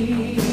You.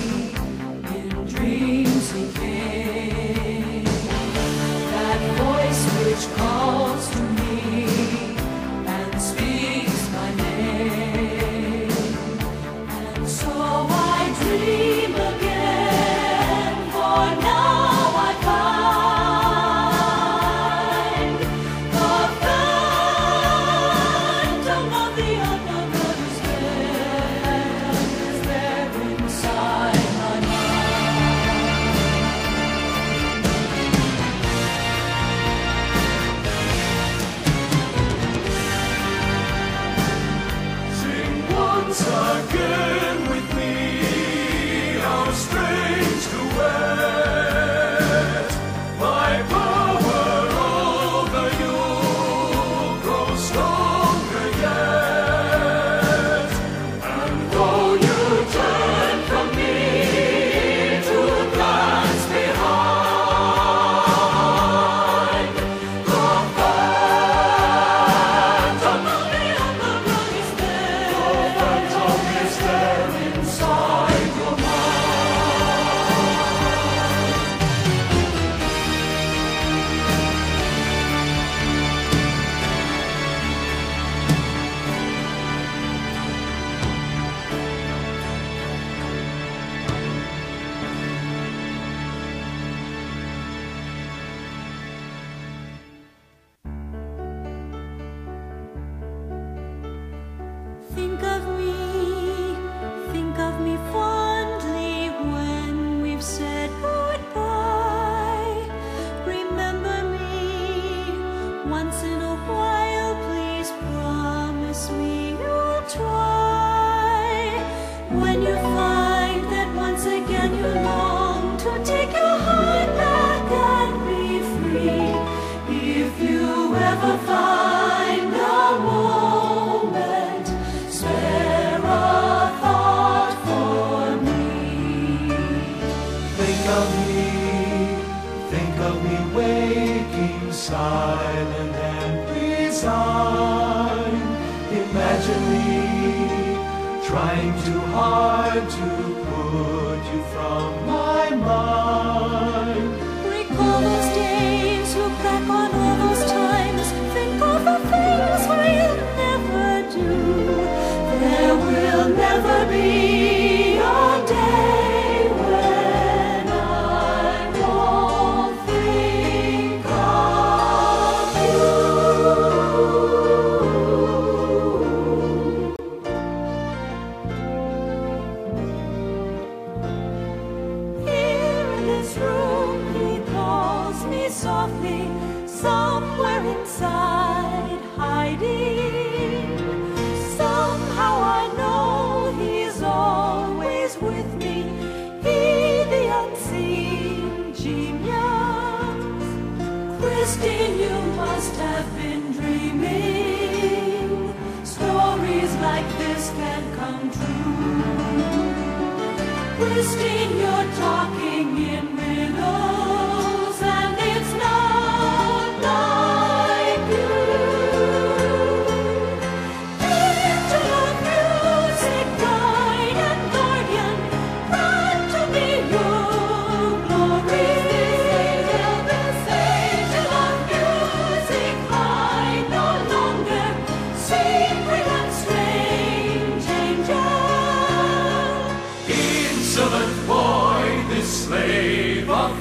understand your talking.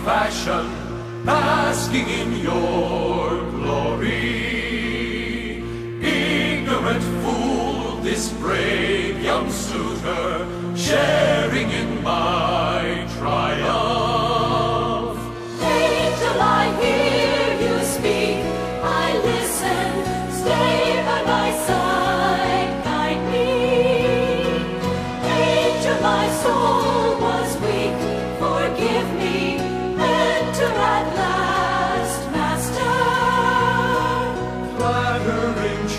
Passion, basking in your glory. Ignorant fool, this brave young suitor, sharing in my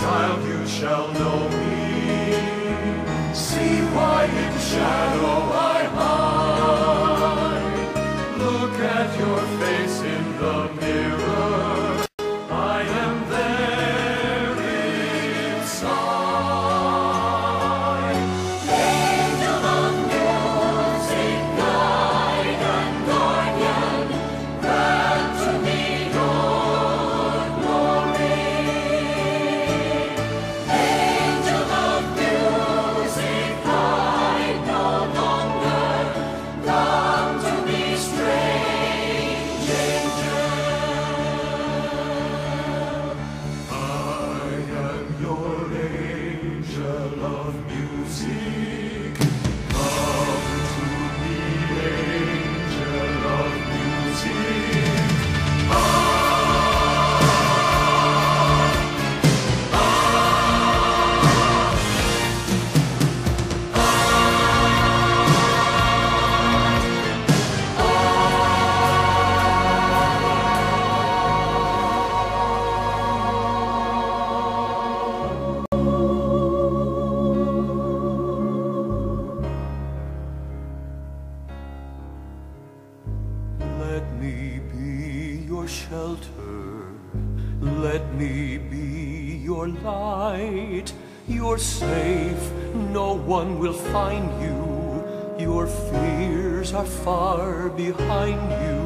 child, you shall know me. See why in shadow I shelter. Let me be your light. You're safe, no one will find you. Your fears are far behind you.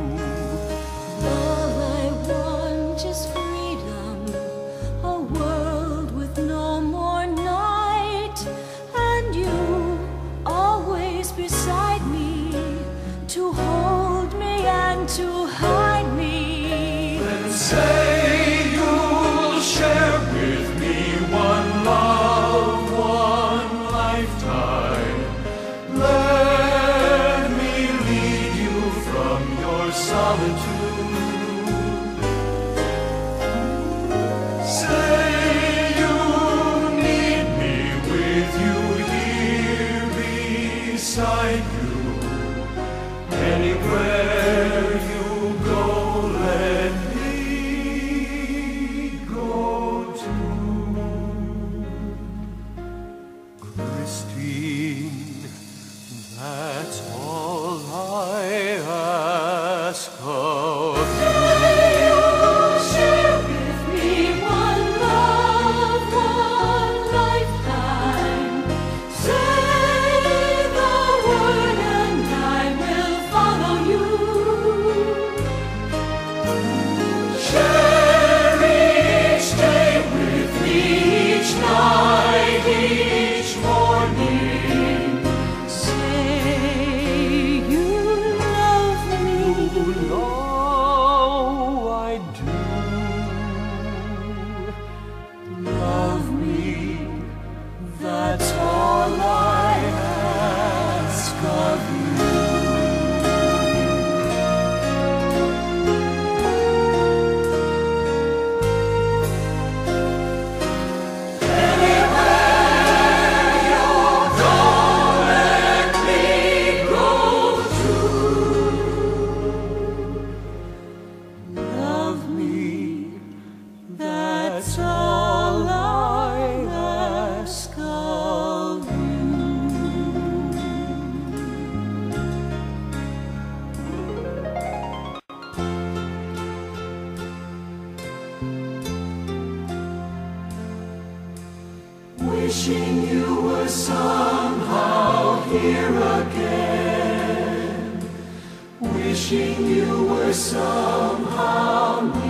solitude. to wishing you were somehow here again, wishing you were somehow.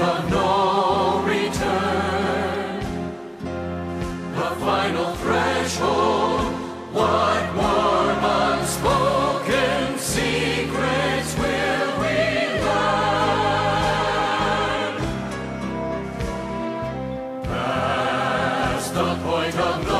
of no return. The final threshold, what unspoken secrets will we learn? Past the point of no